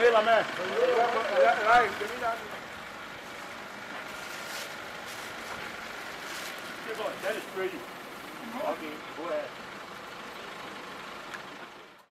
Levez la main. That is pretty.